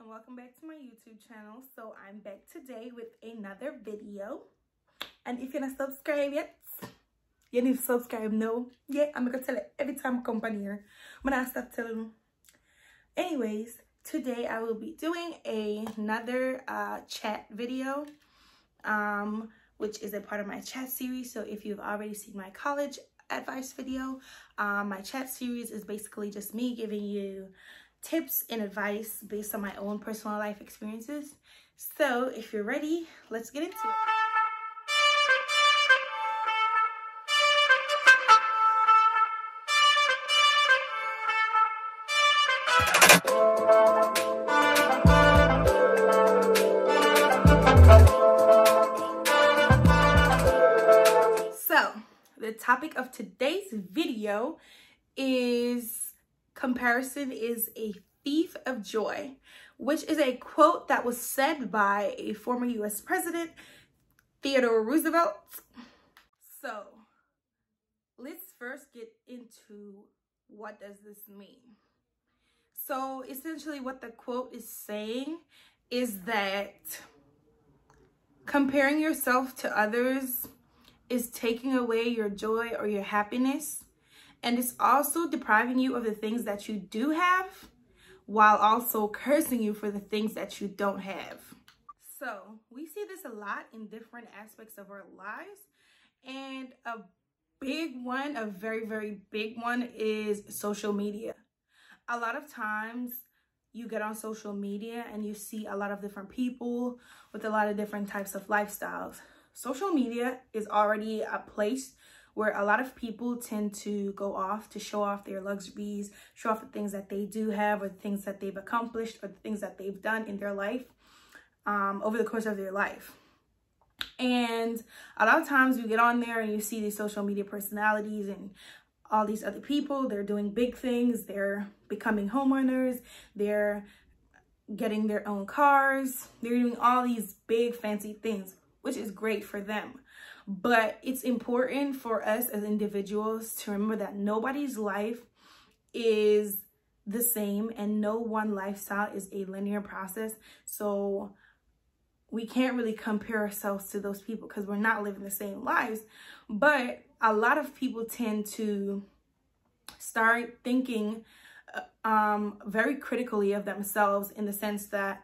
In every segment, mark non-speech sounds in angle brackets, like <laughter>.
and welcome back to my youtube channel. So i'm back today with another video. And if you're not subscribed yet you need to subscribe no yeah i'm gonna tell it every time i come on here. I'm gonna stop telling anyways today i will be doing a, another uh, chat video um which is a part of my chat series. So if you've already seen my college advice video um, my chat series is basically just me giving you tips and advice based on my own personal life experiences. So if you're ready, let's get into it. So the topic of today's video is comparison is a thief of joy, which is a quote that was said by a former US president, Theodore Roosevelt. So let's first get into what does this mean? So essentially what the quote is saying is that comparing yourself to others is taking away your joy or your happiness and it's also depriving you of the things that you do have while also cursing you for the things that you don't have. So we see this a lot in different aspects of our lives. And a big one, a very, very big one is social media. A lot of times you get on social media and you see a lot of different people with a lot of different types of lifestyles. Social media is already a place where a lot of people tend to go off to show off their luxuries, show off the things that they do have or the things that they've accomplished or the things that they've done in their life um, over the course of their life. And a lot of times you get on there and you see these social media personalities and all these other people, they're doing big things, they're becoming homeowners, they're getting their own cars, they're doing all these big fancy things, which is great for them. But it's important for us as individuals to remember that nobody's life is the same and no one lifestyle is a linear process. So we can't really compare ourselves to those people because we're not living the same lives. But a lot of people tend to start thinking uh, um, very critically of themselves in the sense that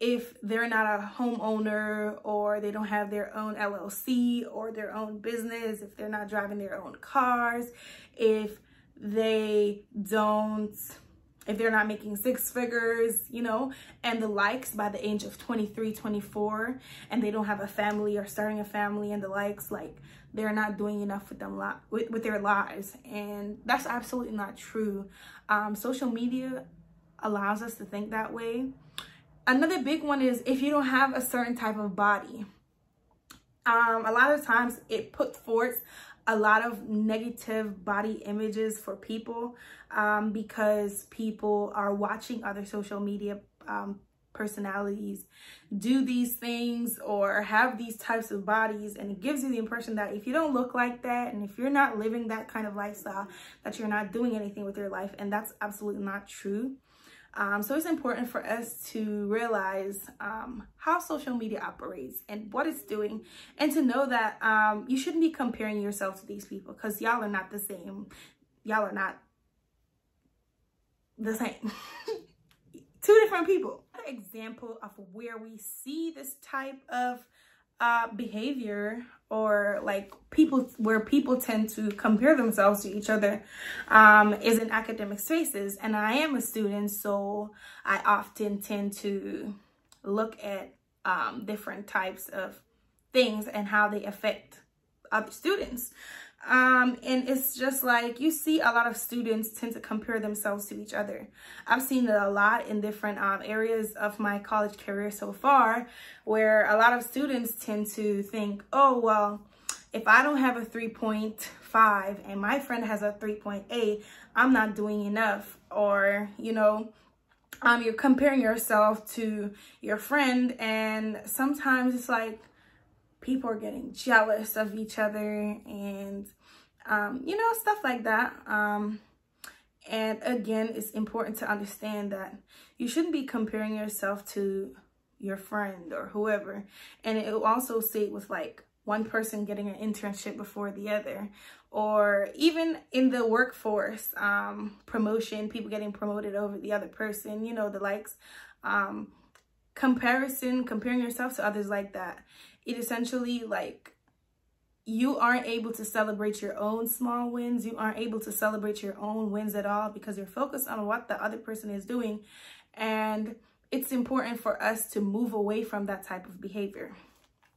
if they're not a homeowner or they don't have their own LLC or their own business, if they're not driving their own cars, if they don't, if they're not making six figures, you know, and the likes by the age of 23, 24, and they don't have a family or starting a family and the likes, like they're not doing enough with them with, with their lives. And that's absolutely not true. Um, social media allows us to think that way Another big one is if you don't have a certain type of body. Um, a lot of times it puts forth a lot of negative body images for people um, because people are watching other social media um, personalities do these things or have these types of bodies and it gives you the impression that if you don't look like that and if you're not living that kind of lifestyle that you're not doing anything with your life and that's absolutely not true um, so it's important for us to realize um, how social media operates and what it's doing and to know that um, you shouldn't be comparing yourself to these people because y'all are not the same. Y'all are not the same. <laughs> Two different people. An example of where we see this type of uh, behavior or like people where people tend to compare themselves to each other um, is in academic spaces. And I am a student, so I often tend to look at um, different types of things and how they affect other students. Um, and it's just like you see a lot of students tend to compare themselves to each other. I've seen it a lot in different um, areas of my college career so far, where a lot of students tend to think, oh, well, if I don't have a 3.5 and my friend has a 3.8, I'm not doing enough. Or, you know, um, you're comparing yourself to your friend and sometimes it's like people are getting jealous of each other and um, you know, stuff like that. Um, And again, it's important to understand that you shouldn't be comparing yourself to your friend or whoever. And it will also sit with like one person getting an internship before the other or even in the workforce um, promotion, people getting promoted over the other person, you know, the likes. Um, comparison, comparing yourself to others like that, it essentially like you aren't able to celebrate your own small wins. You aren't able to celebrate your own wins at all because you're focused on what the other person is doing. And it's important for us to move away from that type of behavior.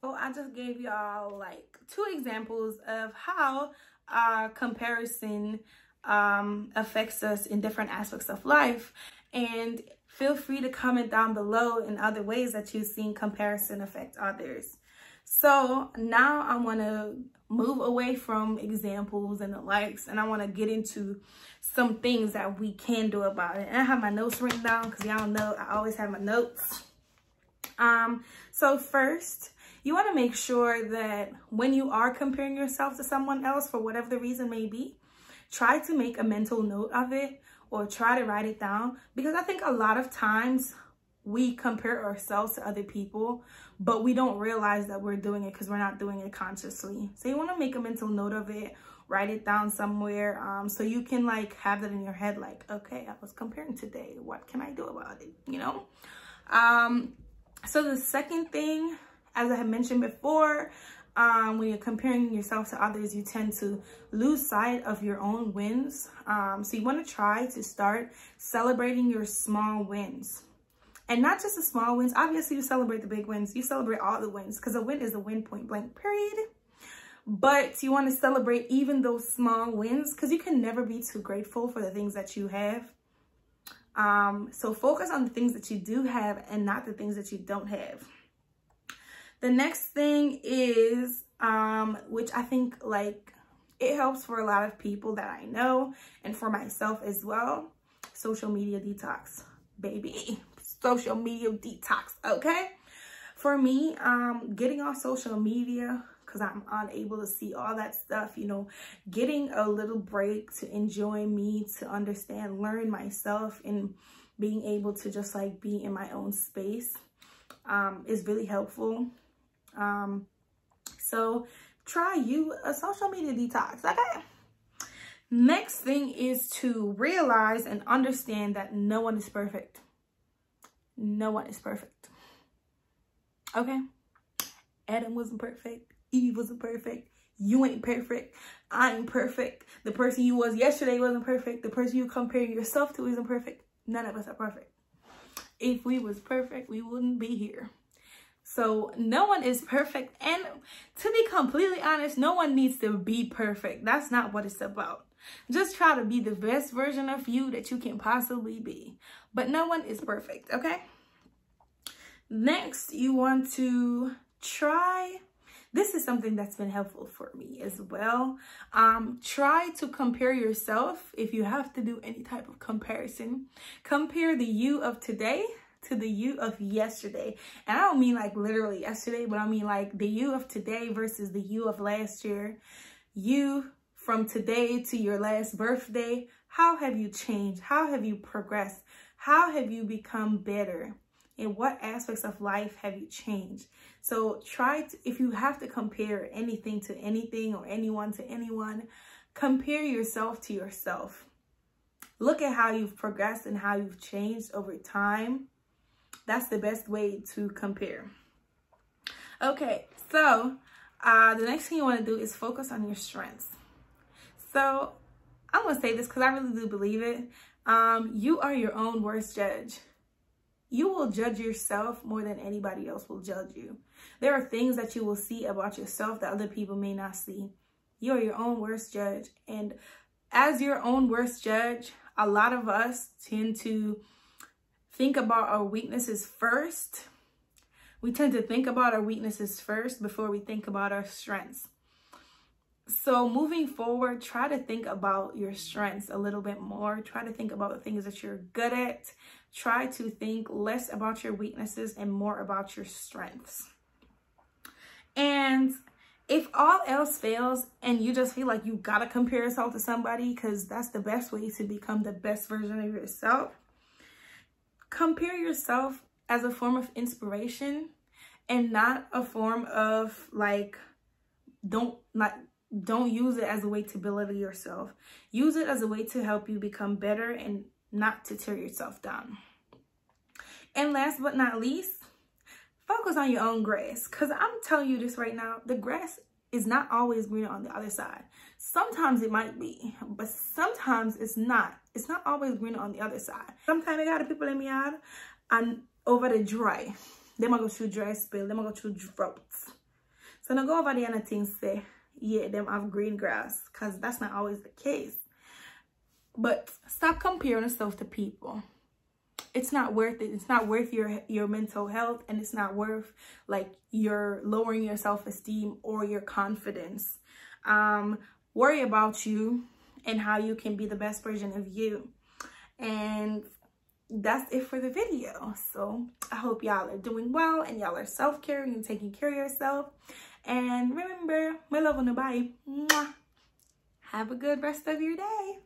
So I just gave y'all like two examples of how uh, comparison um, affects us in different aspects of life. And feel free to comment down below in other ways that you've seen comparison affect others. So now I want to move away from examples and the likes and I want to get into some things that we can do about it. And I have my notes written down because y'all know I always have my notes. Um, so first, you want to make sure that when you are comparing yourself to someone else for whatever the reason may be, try to make a mental note of it or try to write it down because I think a lot of times we compare ourselves to other people, but we don't realize that we're doing it because we're not doing it consciously. So you want to make a mental note of it, write it down somewhere um, so you can like have that in your head like, okay, I was comparing today. What can I do about it? You know? Um, so the second thing, as I had mentioned before, um, when you're comparing yourself to others, you tend to lose sight of your own wins. Um, so you want to try to start celebrating your small wins. And not just the small wins. Obviously, you celebrate the big wins. You celebrate all the wins because a win is a win point blank, period. But you want to celebrate even those small wins because you can never be too grateful for the things that you have. Um, so focus on the things that you do have and not the things that you don't have. The next thing is, um, which I think like it helps for a lot of people that I know and for myself as well, social media detox, baby <laughs> social media detox, okay? For me, um, getting off social media because I'm unable to see all that stuff, you know, getting a little break to enjoy me, to understand, learn myself, and being able to just like be in my own space um, is really helpful. Um, so try you a social media detox, okay? Next thing is to realize and understand that no one is perfect. No one is perfect. Okay? Adam wasn't perfect. Eve wasn't perfect. You ain't perfect. I ain't perfect. The person you was yesterday wasn't perfect. The person you comparing yourself to isn't perfect. None of us are perfect. If we was perfect, we wouldn't be here. So no one is perfect. And to be completely honest, no one needs to be perfect. That's not what it's about. Just try to be the best version of you that you can possibly be. But no one is perfect, okay? Next, you want to try this is something that's been helpful for me as well. Um, try to compare yourself if you have to do any type of comparison. Compare the you of today to the you of yesterday. And I don't mean like literally yesterday, but I mean like the you of today versus the you of last year. You from today to your last birthday, how have you changed? How have you progressed? How have you become better? In what aspects of life have you changed? So try to, if you have to compare anything to anything or anyone to anyone, compare yourself to yourself. Look at how you've progressed and how you've changed over time. That's the best way to compare. Okay, so uh, the next thing you want to do is focus on your strengths. So I'm to say this because I really do believe it. Um, you are your own worst judge. You will judge yourself more than anybody else will judge you. There are things that you will see about yourself that other people may not see. You are your own worst judge. And as your own worst judge, a lot of us tend to think about our weaknesses first. We tend to think about our weaknesses first before we think about our strengths. So moving forward, try to think about your strengths a little bit more. Try to think about the things that you're good at. Try to think less about your weaknesses and more about your strengths. And if all else fails and you just feel like you gotta compare yourself to somebody because that's the best way to become the best version of yourself, compare yourself as a form of inspiration and not a form of like don't like don't use it as a way to belittle yourself. Use it as a way to help you become better and not to tear yourself down. And last but not least focus on your own grass. Because i'm telling you this right now the grass is not always greener on the other side. Sometimes it might be but sometimes it's not. It's not always greener on the other side. Sometimes i got people in me out and over the dry. Them go through dry spell. Them go through droughts. So now go over there and things say yeah them have green grass because that's not always the case. But stop comparing yourself to people. It's not worth it. It's not worth your your mental health and it's not worth like your lowering your self-esteem or your confidence. Um worry about you and how you can be the best version of you. And that's it for the video. So i hope y'all are doing well and y'all are self-caring and taking care of yourself and remember my love on the bye Mwah. have a good rest of your day